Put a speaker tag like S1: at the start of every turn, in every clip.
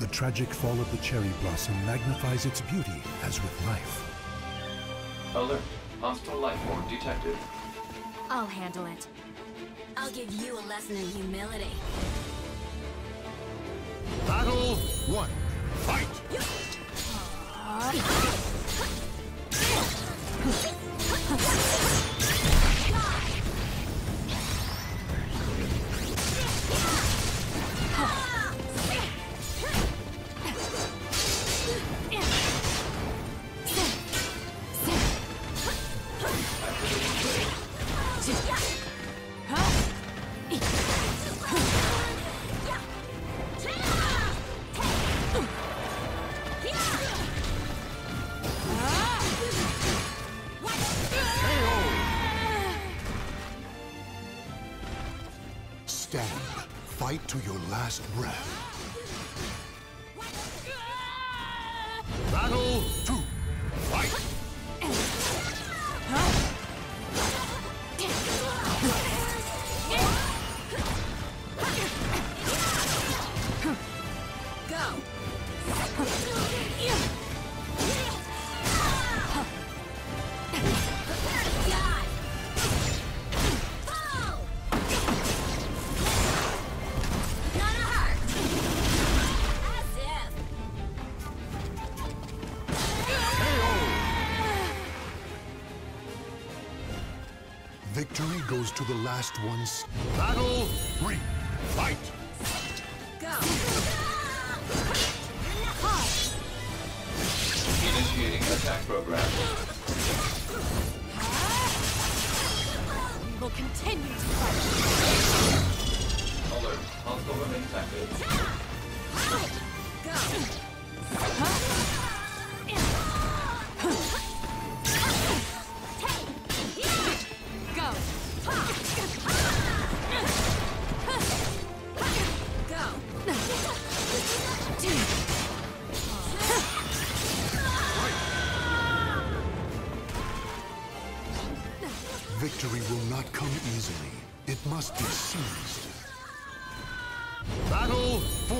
S1: The tragic fall of the cherry blossom magnifies its beauty as with life.
S2: Alert. Hostile life form detected.
S3: I'll handle it.
S4: I'll give you a lesson in humility.
S5: Battle one. Fight! Stand. Fight to your last breath. Battle goes to the last ones. Battle three. Fight!
S4: Go!
S2: Initiating attack program.
S3: We will continue
S5: Victory will not come easily. It must be seized. Battle
S2: for.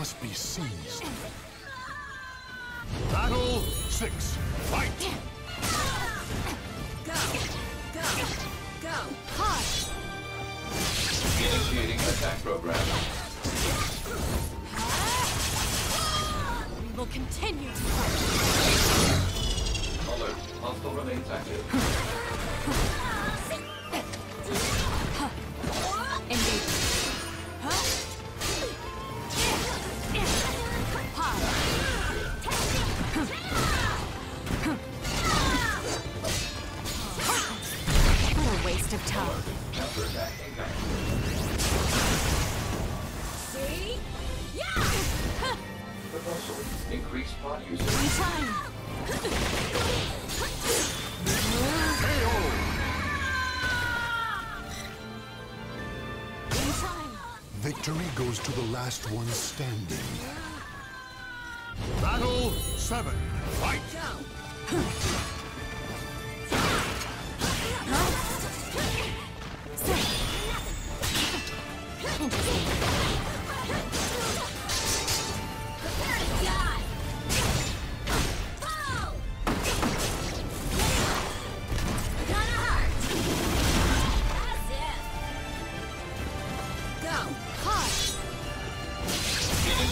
S5: Must be seized. Battle six. Fight!
S4: Go! Go! Go!
S2: Initiating attack program.
S3: We will continue to fight.
S2: Alert. Hostile remains active.
S5: to the last one standing. Battle seven. Fight!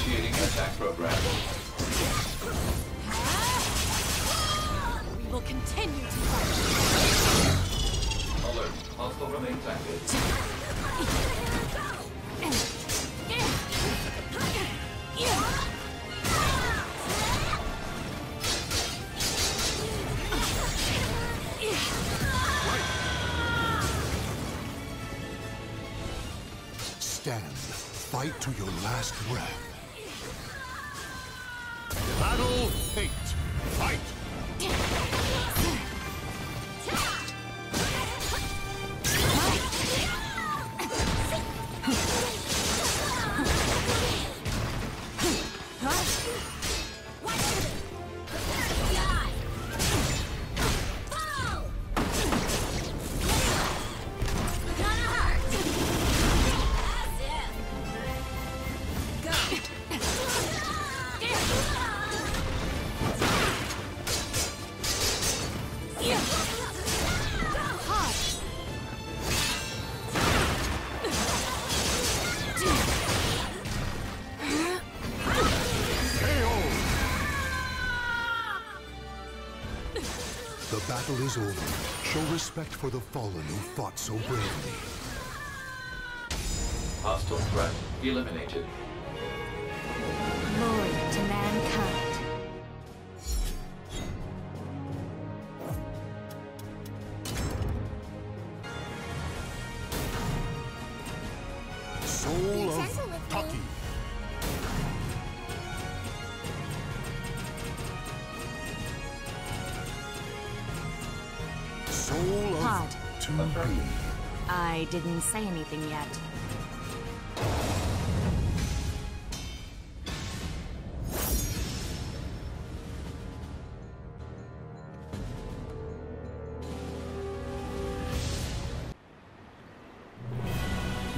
S4: Go!
S2: program.
S3: We will continue to fight.
S2: Alert. Hostile remains active.
S5: Stand. Fight to your last breath. Battle 8. The battle is over. Show respect for the fallen who fought so bravely.
S2: Hostile threat eliminated.
S5: 2B.
S3: I didn't say anything yet.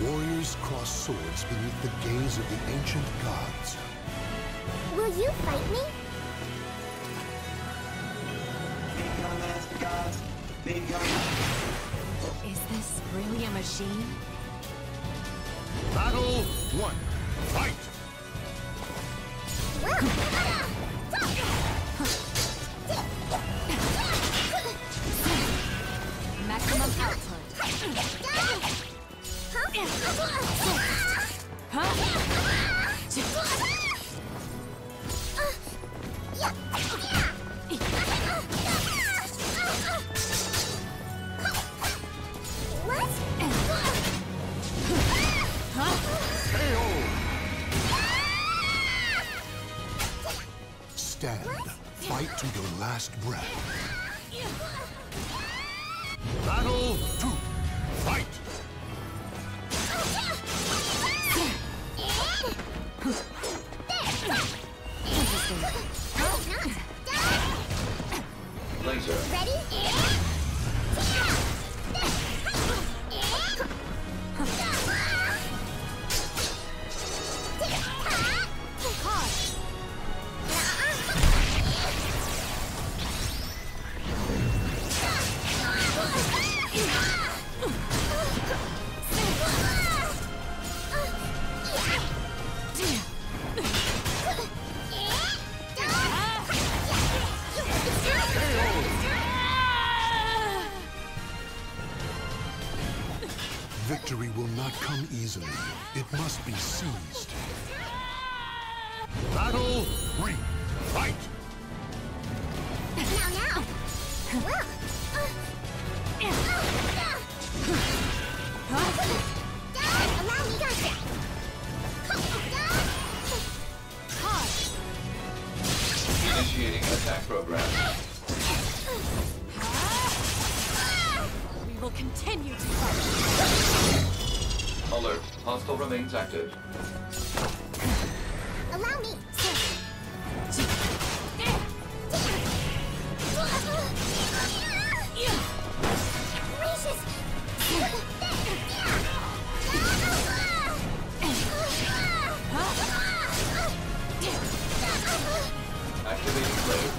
S5: Warriors cross swords beneath the gaze of the ancient gods.
S6: Will you fight me?
S3: Is this really a machine?
S5: Battle one. Fight!
S3: Maximum output.
S5: Stand. Fight to your last breath. Battle two. Fight!
S2: Laser.
S6: Ready?
S5: Victory will not come easily. It must be seized. Battle three. Fight!
S6: Now, now. Allow me.
S2: Initiating attack program.
S3: Continue to fight.
S2: Alert. Hostile remains active.
S6: Allow me. Gracious.
S2: Activating blade.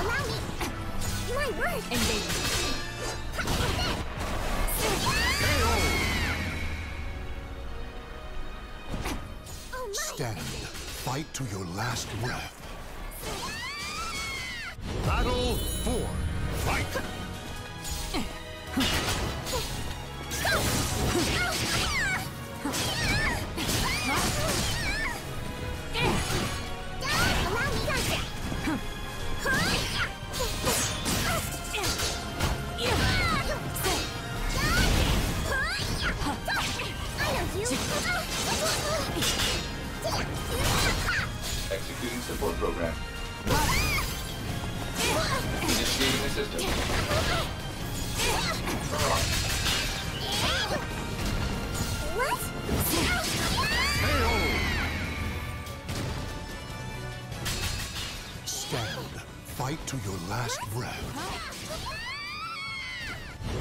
S6: Allow me. My word.
S3: Engagement.
S5: Fight to your last breath. Stand. Fight to your last breath.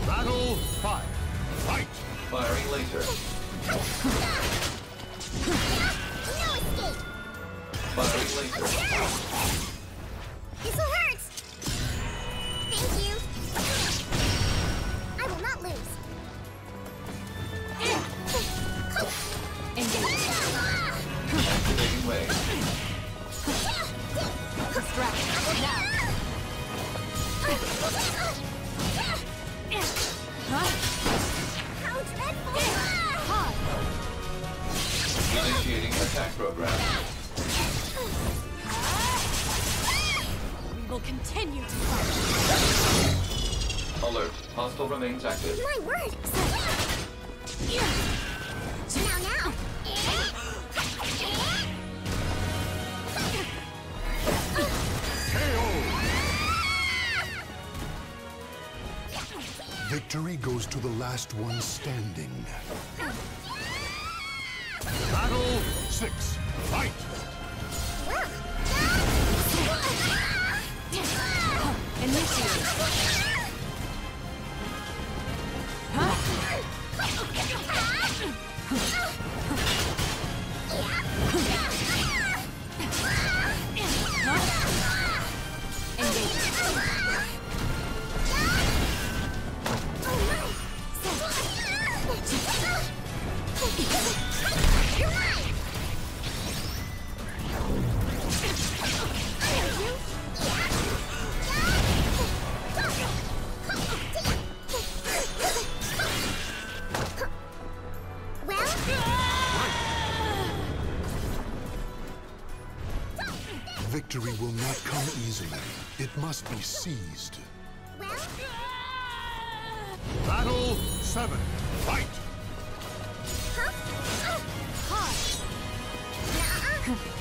S1: Battle 5. Fight!
S2: Firing laser.
S6: No escape.
S2: Firing laser.
S3: Continue to fight.
S2: Alert. Hostile remains active.
S6: My word! Now, now! KO!
S5: Victory goes to the last one standing.
S1: Oh, Battle 6. Fight!
S5: Be seized.
S6: well,
S1: Battle 7. Fight!
S6: now,